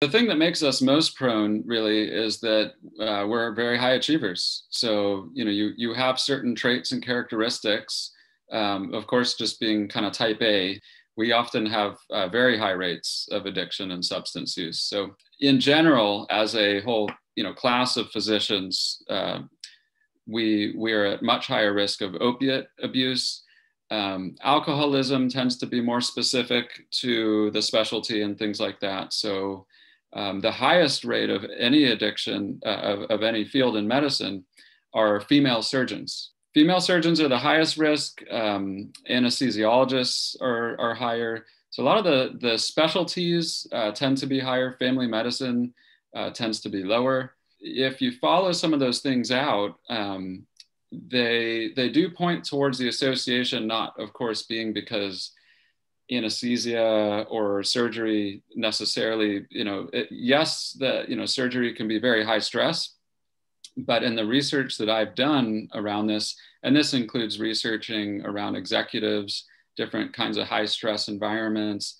The thing that makes us most prone really is that uh, we're very high achievers. So, you know, you, you have certain traits and characteristics. Um, of course, just being kind of type A, we often have uh, very high rates of addiction and substance use. So, in general, as a whole, you know, class of physicians, uh, we we are at much higher risk of opiate abuse. Um, alcoholism tends to be more specific to the specialty and things like that. So, um, the highest rate of any addiction uh, of, of, any field in medicine are female surgeons. Female surgeons are the highest risk. Um, anesthesiologists are, are higher. So a lot of the, the specialties uh, tend to be higher. Family medicine uh, tends to be lower. If you follow some of those things out, um, they, they do point towards the association, not of course being because anesthesia or surgery necessarily you know it, yes the you know surgery can be very high stress but in the research that i've done around this and this includes researching around executives different kinds of high stress environments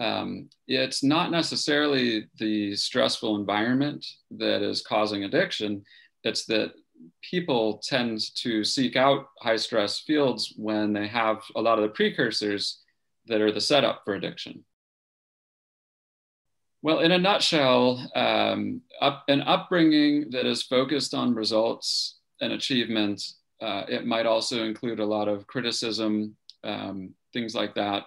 um, it's not necessarily the stressful environment that is causing addiction. It's that people tend to seek out high stress fields when they have a lot of the precursors that are the setup for addiction? Well, in a nutshell, um, up, an upbringing that is focused on results and achievement, uh, it might also include a lot of criticism, um, things like that.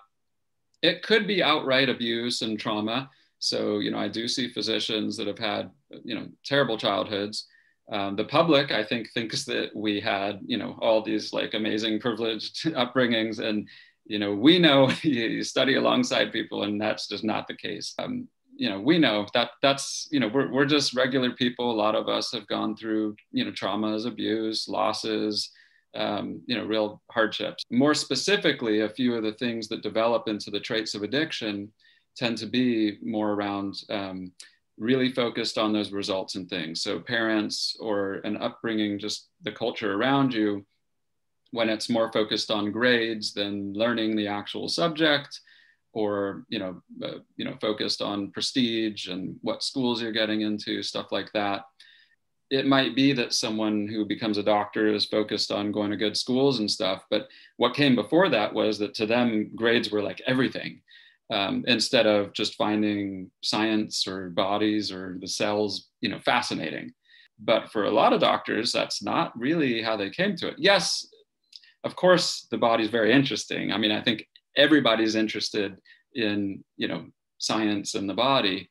It could be outright abuse and trauma. So, you know, I do see physicians that have had, you know, terrible childhoods. Um, the public, I think, thinks that we had, you know, all these like amazing privileged upbringings, and you know, we know you study alongside people, and that's just not the case. Um, you know, we know that that's, you know, we're, we're just regular people. A lot of us have gone through, you know, traumas, abuse, losses, um, you know, real hardships. More specifically, a few of the things that develop into the traits of addiction tend to be more around um, really focused on those results and things. So parents or an upbringing, just the culture around you when it's more focused on grades than learning the actual subject or you know uh, you know focused on prestige and what schools you're getting into stuff like that it might be that someone who becomes a doctor is focused on going to good schools and stuff but what came before that was that to them grades were like everything um, instead of just finding science or bodies or the cells you know fascinating. But for a lot of doctors that's not really how they came to it. Yes of course the body is very interesting. I mean i think everybody's interested in you know science and the body.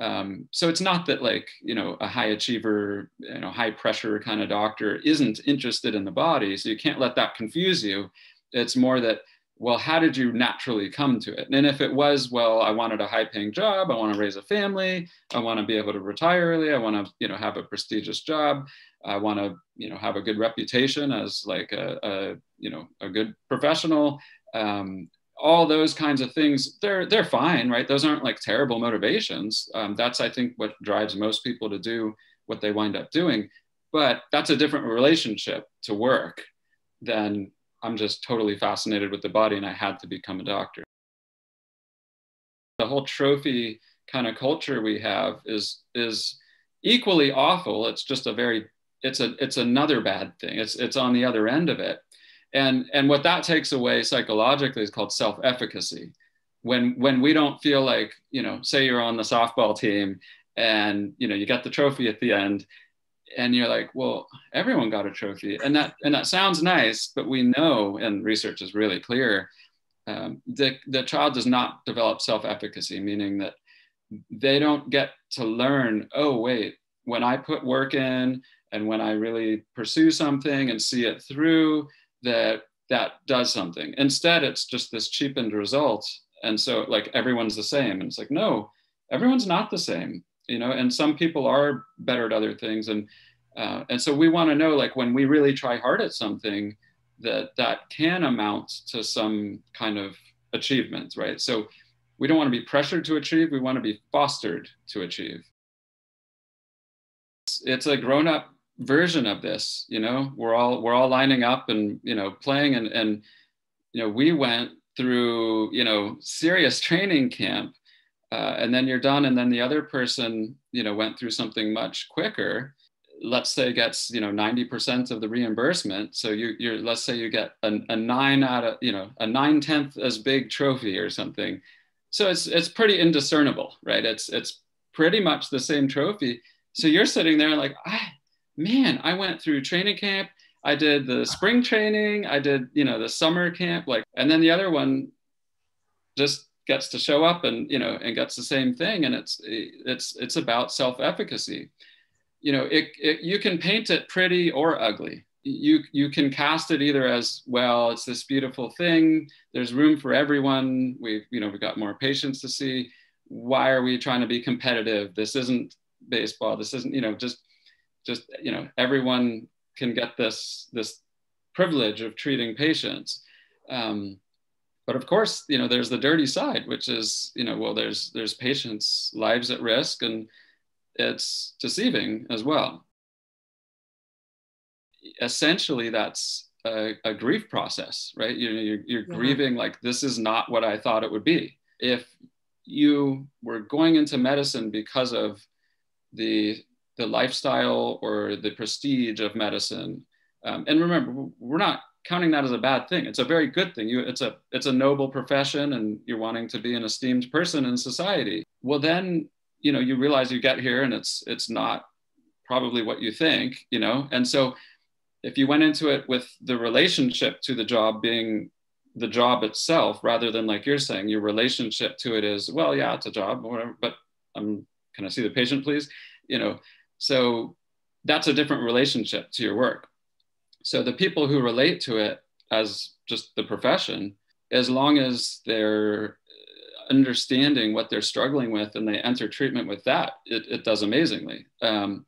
Um, so it's not that like you know a high achiever you know high pressure kind of doctor isn't interested in the body. So you can't let that confuse you. It's more that well how did you naturally come to it? And if it was well i wanted a high paying job i want to raise a family i want to be able to retire early i want to you know have a prestigious job I want to, you know, have a good reputation as like a, a you know, a good professional. Um, all those kinds of things, they're they're fine, right? Those aren't like terrible motivations. Um, that's I think what drives most people to do what they wind up doing. But that's a different relationship to work than I'm just totally fascinated with the body and I had to become a doctor. The whole trophy kind of culture we have is is equally awful. It's just a very it's a it's another bad thing. It's it's on the other end of it. And and what that takes away psychologically is called self-efficacy. When when we don't feel like, you know, say you're on the softball team and you know you got the trophy at the end and you're like, well, everyone got a trophy. And that and that sounds nice, but we know, and research is really clear, um, the, the child does not develop self-efficacy, meaning that they don't get to learn, oh, wait, when I put work in and when i really pursue something and see it through that that does something. Instead it's just this cheapened result. And so like everyone's the same. And it's like no everyone's not the same you know? And some people are better at other things. And uh, and so we want to know like when we really try hard at something that that can amount to some kind of achievement right? So we don't want to be pressured to achieve. We want to be fostered to achieve. It's, a grown-up version of this you know we're all we're all lining up and you know playing. And and you know we went through you know serious training camp uh, and then you're done. And then the other person you know went through something much quicker. Let's say gets you know 90% of the reimbursement. So you you're let's say you get a, a nine out of you know a nine tenth as big trophy or something. So it's it's pretty indiscernible right? It's it's pretty much the same trophy. So you're sitting there like ah, man i went through training camp. I did the spring training. I did you know the summer camp like and then the other one just gets to show up and you know and gets the same thing. And it's it's it's about self-efficacy. You know it, it you can paint it pretty or ugly. You you can cast it either as well it's this beautiful thing. There's room for everyone. We've you know we've got more patients to see. Why are we trying to be competitive? This isn't baseball. This isn't you know just just you know everyone can get this this privilege of treating patients. Um, but of course you know there's the dirty side which is you know well there's there's patients lives at risk and it's deceiving as well. Essentially that's a, a grief process right? You know you're, you're yeah. grieving like this is not what i thought it would be. If you were going into medicine because of the the lifestyle or the prestige of medicine um, and remember we're not counting that as a bad thing. It's a very good thing. You, it's a it's a noble profession, and you're wanting to be an esteemed person in society. Well, then you know you realize you get here, and it's it's not probably what you think, you know. And so, if you went into it with the relationship to the job being the job itself, rather than like you're saying, your relationship to it is, well, yeah, it's a job, whatever, but I'm can I see the patient, please? You know, so that's a different relationship to your work so the people who relate to it as just the profession, as long as they're understanding what they're struggling with and they enter treatment with that, it, it does amazingly. Um,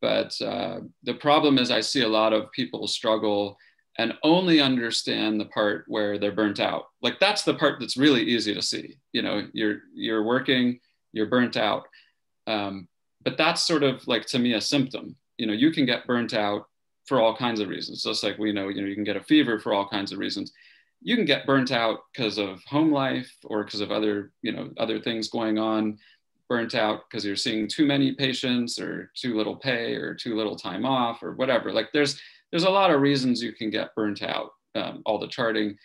but uh, the problem is, I see a lot of people struggle and only understand the part where they're burnt out. Like that's the part that's really easy to see. You know, you're you're working, you're burnt out. Um, but that's sort of like to me a symptom. You know, you can get burnt out for all kinds of reasons. Just like we know, you know, you can get a fever for all kinds of reasons. You can get burnt out because of home life or because of other, you know, other things going on. Burnt out because you're seeing too many patients or too little pay or too little time off or whatever. Like there's there's a lot of reasons you can get burnt out. Um, all the charting,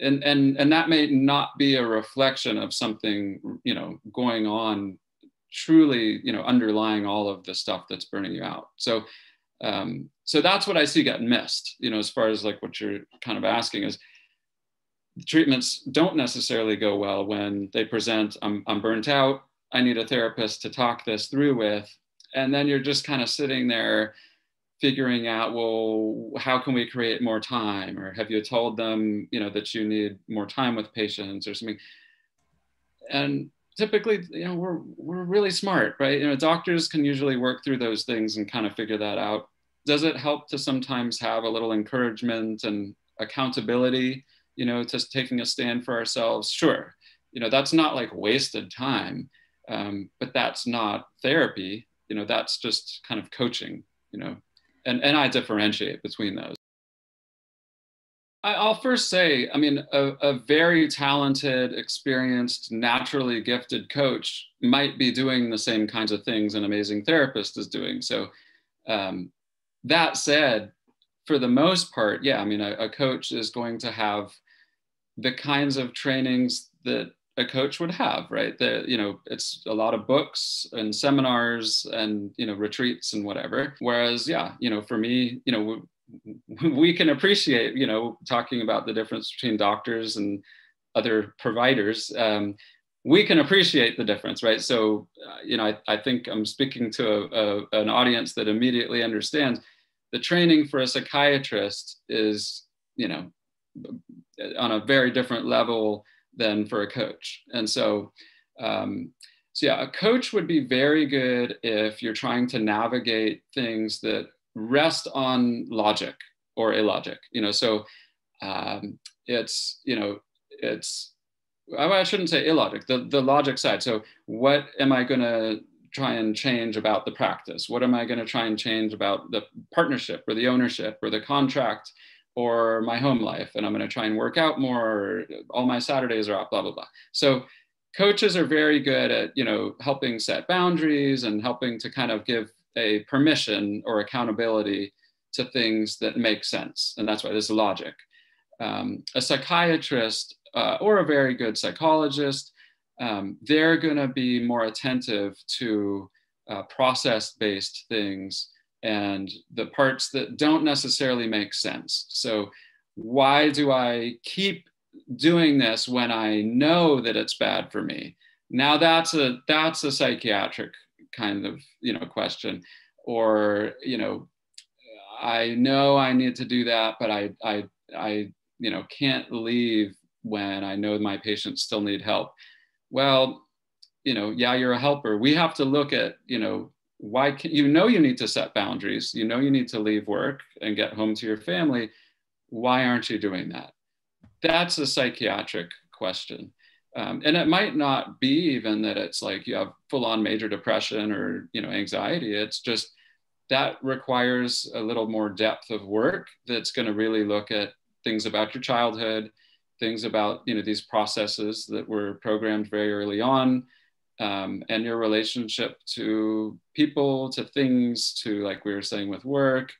and and and that may not be a reflection of something you know going on truly you know underlying all of the stuff that's burning you out so um, so that's what I see getting missed, you know, as far as like what you're kind of asking is treatments don't necessarily go well when they present, I'm, I'm burnt out, I need a therapist to talk this through with. And then you're just kind of sitting there figuring out, well, how can we create more time? Or have you told them, you know, that you need more time with patients or something? And typically you know we're we're really smart right? You know doctors can usually work through those things and kind of figure that out. Does it help to sometimes have a little encouragement and accountability you know to taking a stand for ourselves? Sure. You know that's not like wasted time um, but that's not therapy. You know that's just kind of coaching you know? And and i differentiate between those I'll first say, I mean, a, a, very talented, experienced, naturally gifted coach might be doing the same kinds of things an amazing therapist is doing. So, um, that said, for the most part, yeah, I mean, a, a coach is going to have the kinds of trainings that a coach would have, right? The, you know, it's a lot of books and seminars and, you know, retreats and whatever. Whereas, yeah, you know, for me, you know, we can appreciate, you know, talking about the difference between doctors and other providers. Um, we can appreciate the difference, right? So, uh, you know, I, I, think I'm speaking to a, a, an audience that immediately understands the training for a psychiatrist is, you know, on a very different level than for a coach. And so, um, so yeah, a coach would be very good if you're trying to navigate things that rest on logic or illogic you know so um, it's you know it's I shouldn't say illogic the, the logic side. So what am I going to try and change about the practice? What am I going to try and change about the partnership or the ownership or the contract or my home life? And I'm going to try and work out more all my Saturdays are off blah blah blah. So coaches are very good at you know helping set boundaries and helping to kind of give a permission or accountability to things that make sense and that's why there's logic um, a psychiatrist uh, or a very good psychologist um, they're going to be more attentive to uh, process based things and the parts that don't necessarily make sense so why do i keep doing this when I know that it's bad for me? Now that's a that's a psychiatric kind of you know question, or you know, I know I need to do that, but I I I you know can't leave when I know my patients still need help. Well, you know, yeah, you're a helper. We have to look at you know why can you know you need to set boundaries you know you need to leave work and get home to your family why aren't you doing that that's a psychiatric question. Um, and it might not be even that it's like you have full on major depression or you know anxiety. It's just that requires a little more depth of work that's going to really look at things about your childhood things about you know these processes that were programmed very early on um, and your relationship to people to things to like we were saying with work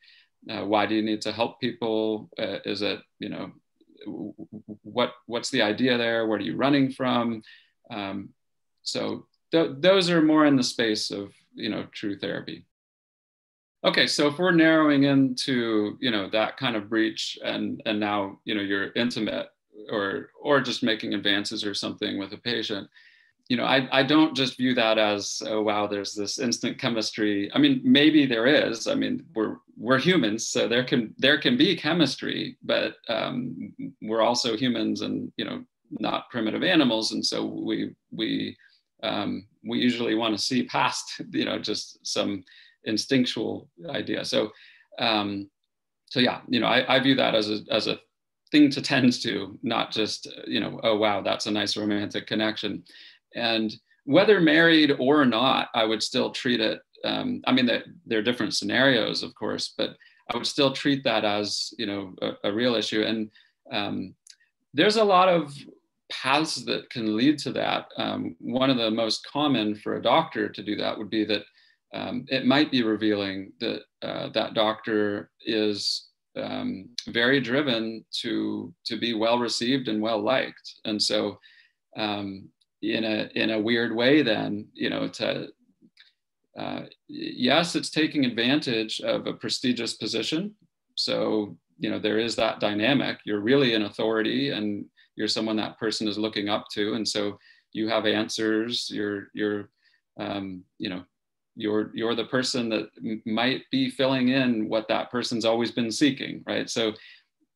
uh, why do you need to help people? Uh, is it you know what what's the idea there? What are you running from? Um, so th- those are more in the space of you know true therapy. Okay, so if we're narrowing into you know that kind of breach, and and now you know you're intimate or or just making advances or something with a patient, you know, I, I don't just view that as, oh, wow, there's this instant chemistry. I mean, maybe there is. I mean, we're, we're humans, so there can, there can be chemistry, but um, we're also humans and, you know, not primitive animals. And so we, we, um, we usually want to see past, you know, just some instinctual idea. So, um, so yeah, you know, I, I view that as a, as a thing to tend to, not just, you know, oh, wow, that's a nice romantic connection. And whether married or not, I would still treat it. Um, I mean, there are different scenarios, of course, but I would still treat that as you know a, a real issue. And um, there's a lot of paths that can lead to that. Um, one of the most common for a doctor to do that would be that um, it might be revealing that uh, that doctor is um, very driven to to be well received and well liked, and so um, in a in a weird way then you know to uh, yes it's taking advantage of a prestigious position. So you know there is that dynamic. You're really an authority and you're someone that person is looking up to. And so you have answers. You're you're um, you know you're you're the person that might be filling in what that person's always been seeking right? So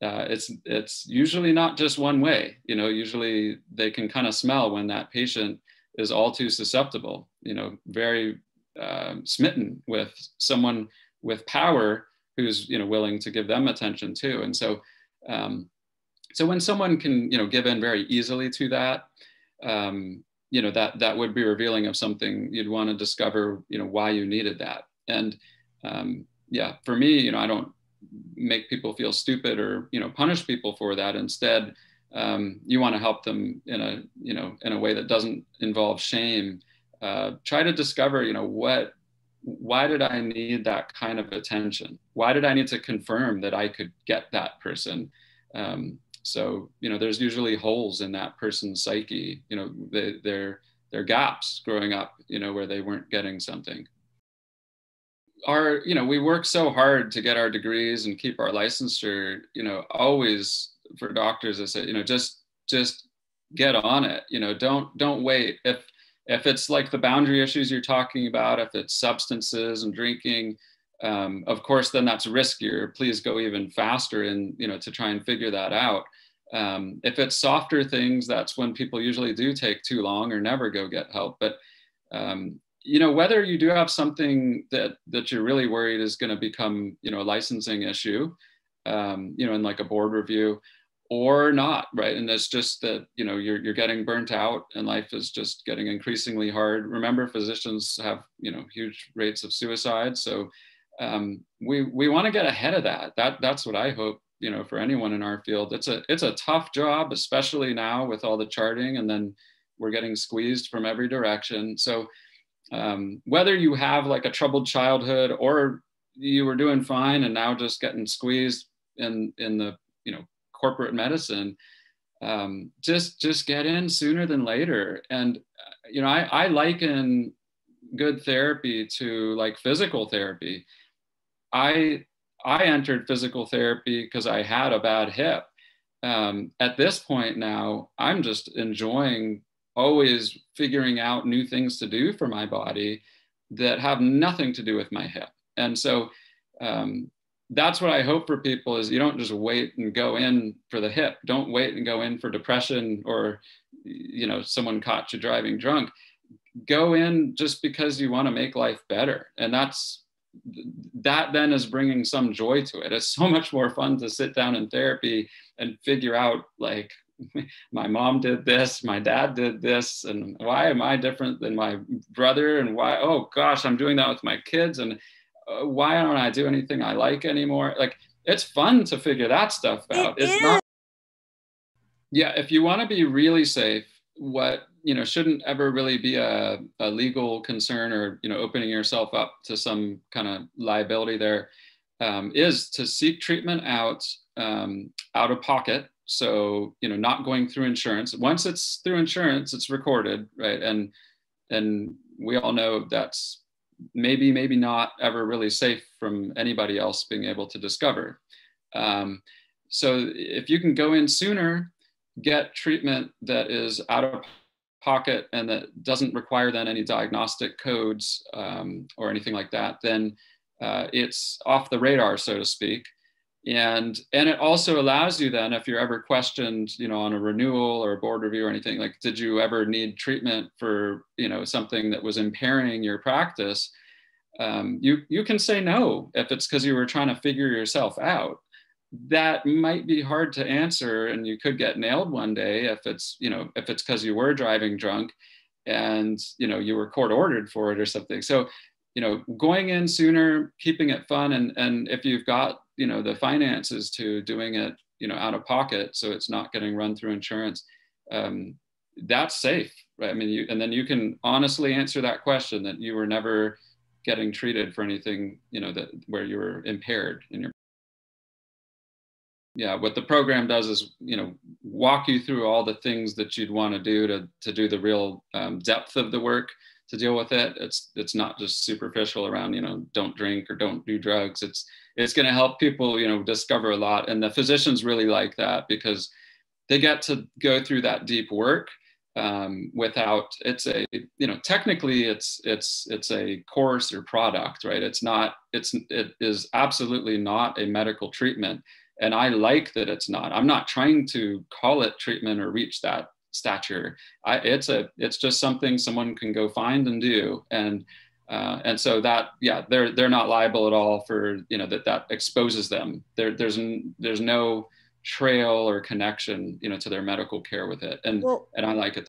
uh, it's it's usually not just one way. You know, usually they can kind of smell when that patient is all too susceptible. You know, very uh, smitten with someone with power who's you know willing to give them attention too. And so, um, so when someone can you know give in very easily to that, um, you know that that would be revealing of something you'd want to discover. You know why you needed that. And um, yeah, for me, you know, I don't make people feel stupid or you know punish people for that. Instead um, you want to help them in a you know in a way that doesn't involve shame. Uh, try to discover you know what why did i need that kind of attention? Why did i need to confirm that i could get that person? Um, so you know there's usually holes in that person's psyche. You know they, they're they're gaps growing up you know where they weren't getting something our you know we work so hard to get our degrees and keep our licensure you know always for doctors i say you know just just get on it. You know don't don't wait. If if it's like the boundary issues you're talking about if it's substances and drinking um, of course then that's riskier. Please go even faster and you know to try and figure that out. Um, if it's softer things that's when people usually do take too long or never go get help. But um, you know whether you do have something that that you're really worried is going to become you know a licensing issue um, you know in like a board review or not right? And it's just that you know you're, you're getting burnt out and life is just getting increasingly hard. Remember physicians have you know huge rates of suicide. So um, we we want to get ahead of that. That that's what i hope you know for anyone in our field. It's a it's a tough job especially now with all the charting and then we're getting squeezed from every direction. So um, whether you have like a troubled childhood or you were doing fine and now just getting squeezed in in the you know corporate medicine um, just just get in sooner than later. And uh, you know i, I liken good therapy to like physical therapy. I i entered physical therapy because i had a bad hip. Um, at this point now i'm just enjoying always figuring out new things to do for my body that have nothing to do with my hip and so um, that's what I hope for people is you don't just wait and go in for the hip. Don't wait and go in for depression or, you know, someone caught you driving drunk. Go in just because you want to make life better. And that's, that then is bringing some joy to it. It's so much more fun to sit down in therapy and figure out like, my mom did this, my dad did this, and why am I different than my brother? And why, oh gosh, I'm doing that with my kids. And uh, why don't I do anything I like anymore? Like it's fun to figure that stuff out. It it's is. not. Yeah, if you want to be really safe, what you know shouldn't ever really be a, a legal concern or you know opening yourself up to some kind of liability there um, is to seek treatment out um, out of pocket so you know not going through insurance once it's through insurance it's recorded right and and we all know that's maybe, maybe not ever really safe from anybody else being able to discover. Um, so if you can go in sooner, get treatment that is out of pocket and that doesn't require then any diagnostic codes um, or anything like that, then uh, it's off the radar, so to speak. And, and it also allows you then, if you're ever questioned, you know, on a renewal or a board review or anything, like, did you ever need treatment for, you know, something that was impairing your practice? Um, you, you can say no if it's because you were trying to figure yourself out. That might be hard to answer and you could get nailed one day if it's, you know, if it's because you were driving drunk and, you know, you were court ordered for it or something. So, you know, going in sooner, keeping it fun. And, and if you've got you know the finances to doing it you know out of pocket so it's not getting run through insurance um, that's safe right? I mean you and then you can honestly answer that question that you were never getting treated for anything you know that where you were impaired in your yeah what the program does is you know walk you through all the things that you'd want to do to to do the real um, depth of the work to deal with it. It's it's not just superficial around you know don't drink or don't do drugs. It's it's going to help people you know discover a lot. And the physicians really like that because they get to go through that deep work um, without it's a you know technically it's it's it's a course or product right? It's not it's it is absolutely not a medical treatment. And i like that it's not. I'm not trying to call it treatment or reach that stature. I, it's a it's just something someone can go find and do. And uh, and so that, yeah, they're they're not liable at all for you know that that exposes them. There, there's there's no trail or connection you know to their medical care with it, and well, and I like it